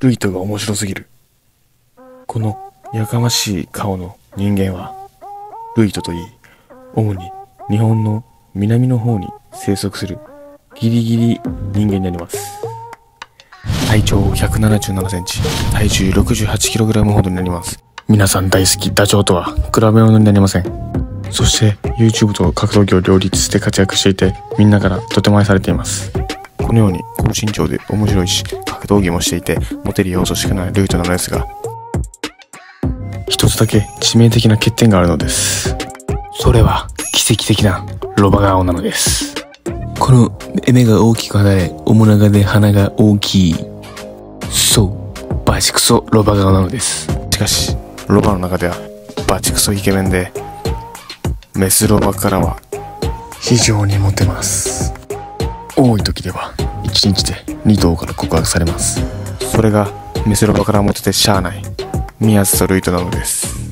ルイトが面白すぎる。このやかましい顔の人間は、ルイトといい、主に日本の南の方に生息するギリギリ人間になります。体長177センチ、体重 68kg ほどになります。皆さん大好きダチョウとは比べ物になりません。そして YouTube と格闘技を両立して活躍していてみんなからとても愛されていますこのように高身長で面白いし格闘技もしていてモテる要素しかないルートなのですが。一つだけ致命的な欠点があるのです。それは奇跡的なロバ顔なのです。この目が大きく離れ面長で鼻が大きい。そうバチクソロバ顔なのです。しかしロバの中ではバチクソイケメンでメスロバからは非常にモテます多い時では1日で2頭から告白されます。それがメスロバからモテてしゃあない宮津とルイトなのです。